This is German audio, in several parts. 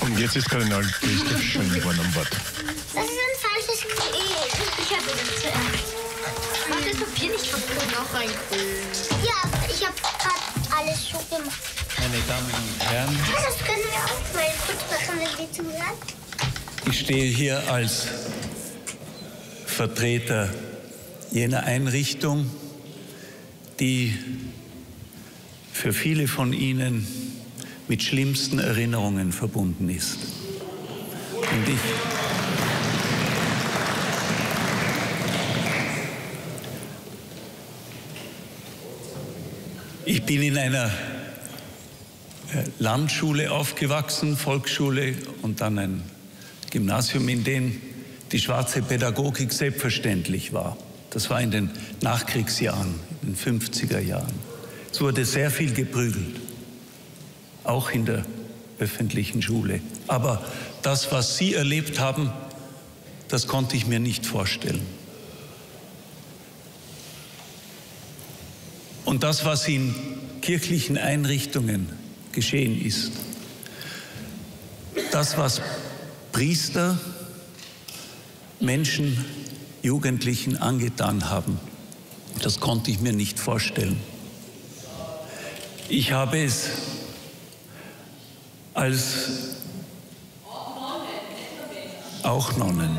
Und jetzt ist Kardinal Christoph Schönborn am Wort. Das ist ein falsches Bild. Ich habe das zuerst. Mach das Papier nicht kaputt. Noch ein Grün. Ja, ich habe gerade alles schon gemacht. Meine Damen und Herren, Ja, das können wir auch mal kurz machen, wenn wir zuhören. ich stehe hier als Vertreter jener Einrichtung, die für viele von Ihnen mit schlimmsten Erinnerungen verbunden ist. Und ich, ich bin in einer äh, Landschule aufgewachsen, Volksschule und dann ein Gymnasium, in dem die schwarze Pädagogik selbstverständlich war. Das war in den Nachkriegsjahren, in den 50er Jahren. Es wurde sehr viel geprügelt, auch in der öffentlichen Schule. Aber das, was Sie erlebt haben, das konnte ich mir nicht vorstellen. Und das, was in kirchlichen Einrichtungen geschehen ist, das, was Priester Menschen, Jugendlichen angetan haben, das konnte ich mir nicht vorstellen. Ich habe es als auch Nonnen.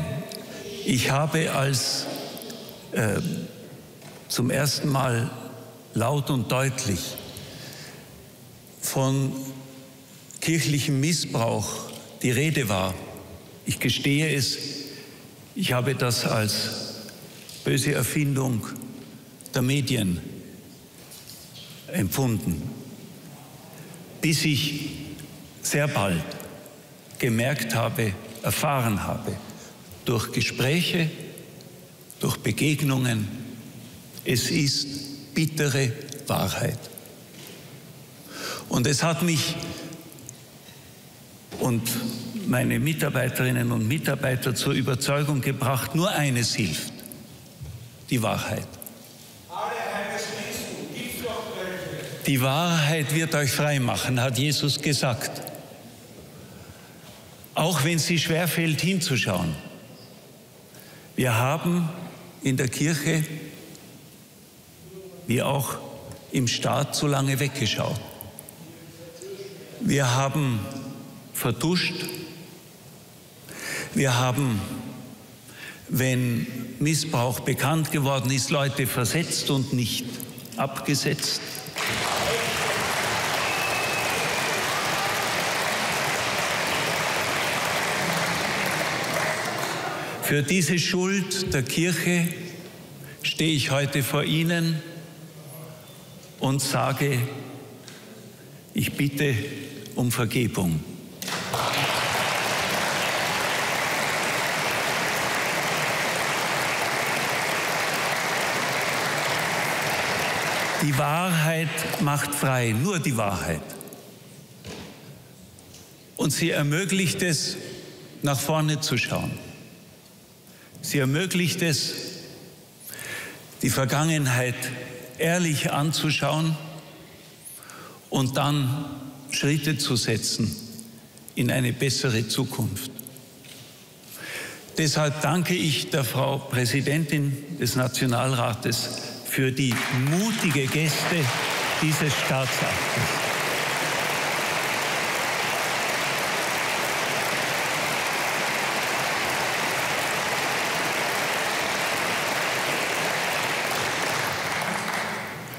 Ich habe als äh, zum ersten Mal laut und deutlich von kirchlichem Missbrauch die Rede war. Ich gestehe es, ich habe das als böse Erfindung der Medien empfunden, bis ich sehr bald gemerkt habe, erfahren habe, durch Gespräche, durch Begegnungen, es ist bittere Wahrheit. Und es hat mich und meine Mitarbeiterinnen und Mitarbeiter zur Überzeugung gebracht, nur eines hilft, die Wahrheit. Die Wahrheit wird euch frei machen, hat Jesus gesagt. Auch wenn es sie schwerfällt, hinzuschauen. Wir haben in der Kirche, wie auch im Staat, zu lange weggeschaut. Wir haben vertuscht. Wir haben, wenn Missbrauch bekannt geworden ist, Leute versetzt und nicht abgesetzt. Für diese Schuld der Kirche stehe ich heute vor Ihnen und sage, ich bitte um Vergebung. Die Wahrheit macht frei, nur die Wahrheit. Und sie ermöglicht es, nach vorne zu schauen. Sie ermöglicht es, die Vergangenheit ehrlich anzuschauen und dann Schritte zu setzen in eine bessere Zukunft. Deshalb danke ich der Frau Präsidentin des Nationalrates für die mutige Geste dieses Staatsaktes.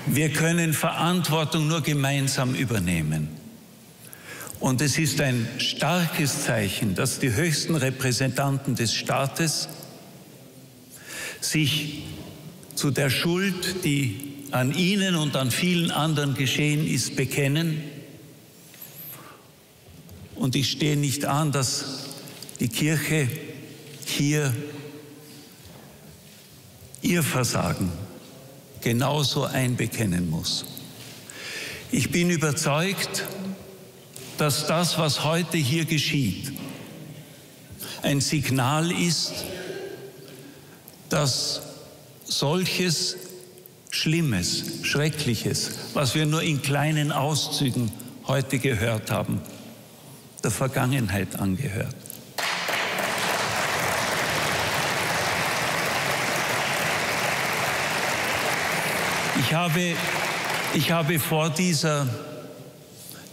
Wir können Verantwortung nur gemeinsam übernehmen. Und es ist ein starkes Zeichen, dass die höchsten Repräsentanten des Staates sich zu der Schuld, die an Ihnen und an vielen anderen geschehen ist, bekennen. Und ich stehe nicht an, dass die Kirche hier ihr Versagen genauso einbekennen muss. Ich bin überzeugt, dass das, was heute hier geschieht, ein Signal ist, dass solches Schlimmes, Schreckliches, was wir nur in kleinen Auszügen heute gehört haben, der Vergangenheit angehört. Ich habe, ich habe vor dieser,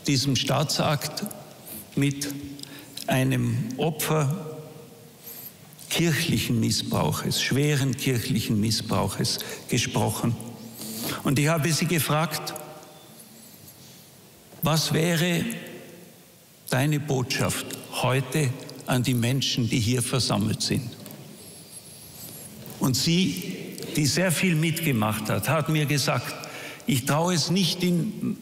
diesem Staatsakt mit einem Opfer kirchlichen Missbrauches, schweren kirchlichen Missbrauches gesprochen. Und ich habe sie gefragt, was wäre deine Botschaft heute an die Menschen, die hier versammelt sind? Und sie, die sehr viel mitgemacht hat, hat mir gesagt, ich traue es nicht in,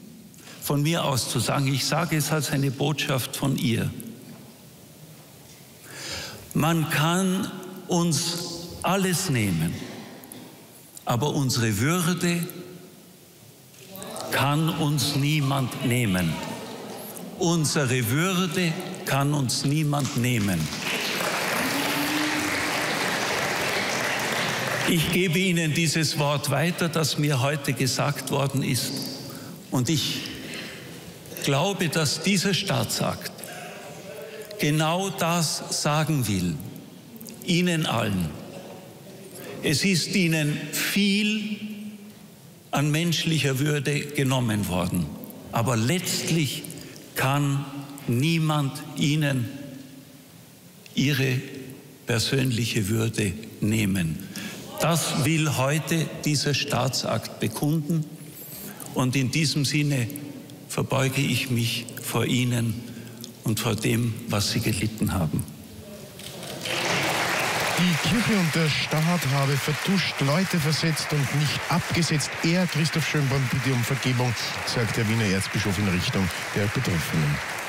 von mir aus zu sagen, ich sage es als eine Botschaft von ihr. Man kann uns alles nehmen, aber unsere Würde kann uns niemand nehmen. Unsere Würde kann uns niemand nehmen. Ich gebe Ihnen dieses Wort weiter, das mir heute gesagt worden ist. Und ich glaube, dass dieser Staatsakt genau das sagen will, Ihnen allen. Es ist Ihnen viel an menschlicher Würde genommen worden, aber letztlich kann niemand Ihnen Ihre persönliche Würde nehmen. Das will heute dieser Staatsakt bekunden und in diesem Sinne verbeuge ich mich vor Ihnen und vor dem, was sie gelitten haben. Die Kirche und der Staat habe vertuscht, Leute versetzt und nicht abgesetzt. Er, Christoph Schönborn, bitte um Vergebung, sagt der Wiener Erzbischof in Richtung der Betroffenen.